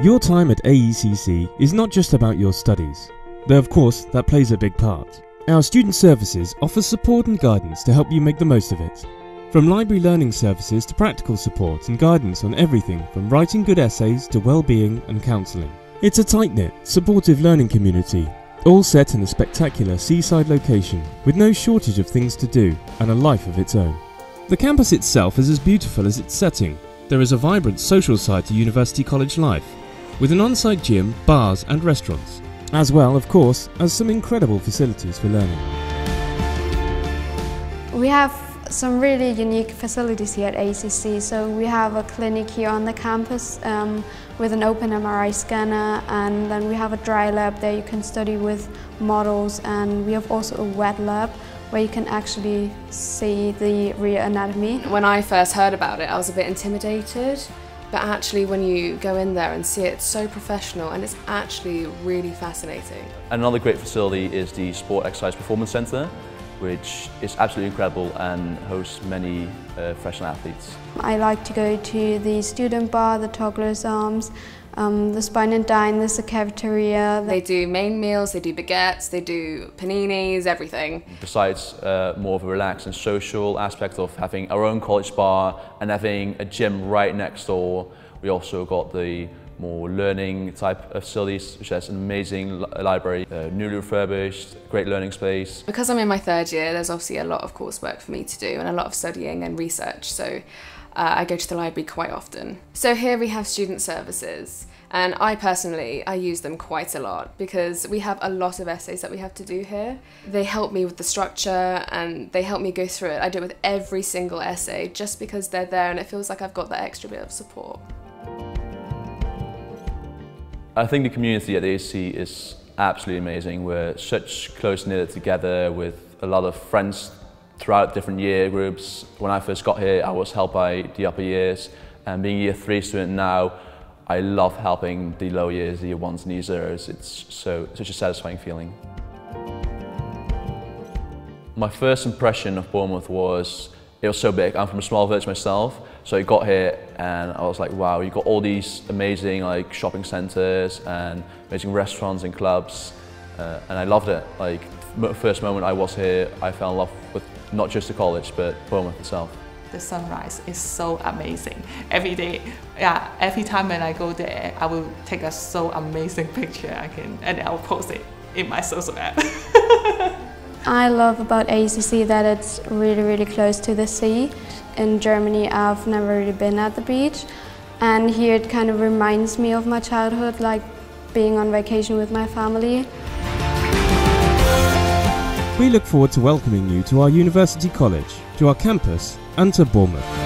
Your time at AECC is not just about your studies, though of course that plays a big part. Our student services offer support and guidance to help you make the most of it. From library learning services to practical support and guidance on everything from writing good essays to well-being and counselling. It's a tight-knit, supportive learning community, all set in a spectacular seaside location with no shortage of things to do and a life of its own. The campus itself is as beautiful as its setting. There is a vibrant social side to University College life, with an on-site gym, bars and restaurants, as well, of course, as some incredible facilities for learning. We have some really unique facilities here at AECC. So we have a clinic here on the campus um, with an open MRI scanner and then we have a dry lab there you can study with models and we have also a wet lab where you can actually see the real anatomy. When I first heard about it I was a bit intimidated but actually when you go in there and see it, it's so professional and it's actually really fascinating. Another great facility is the Sport Exercise Performance Centre which is absolutely incredible and hosts many uh, professional athletes. I like to go to the student bar, the Toddler's Arms, um, the Spine and Dine, there's a cafeteria. They do main meals, they do baguettes, they do paninis, everything. Besides uh, more of a relaxed and social aspect of having our own college bar and having a gym right next door, we also got the more learning type of facilities, which has an amazing library, uh, newly refurbished, great learning space. Because I'm in my third year, there's obviously a lot of coursework for me to do and a lot of studying and research, so uh, I go to the library quite often. So here we have student services. And I personally, I use them quite a lot because we have a lot of essays that we have to do here. They help me with the structure and they help me go through it. I do it with every single essay just because they're there and it feels like I've got that extra bit of support. I think the community at the is absolutely amazing. We're such close knit together with a lot of friends throughout different year groups. When I first got here, I was helped by the upper years, and being a year three student now, I love helping the low years, the year ones and year zeros. It's so such a satisfying feeling. My first impression of Bournemouth was it was so big. I'm from a small village myself, so I got here and I was like, wow, you got all these amazing like shopping centres and amazing restaurants and clubs, uh, and I loved it. Like first moment I was here, I fell in love with not just the college but Bournemouth itself. The sunrise is so amazing. Every day, yeah, every time when I go there, I will take a so amazing picture I can, and I'll post it in my social app. I love about AECC that it's really, really close to the sea. In Germany, I've never really been at the beach. And here it kind of reminds me of my childhood, like being on vacation with my family. We look forward to welcoming you to our University College, to our campus and to Bournemouth.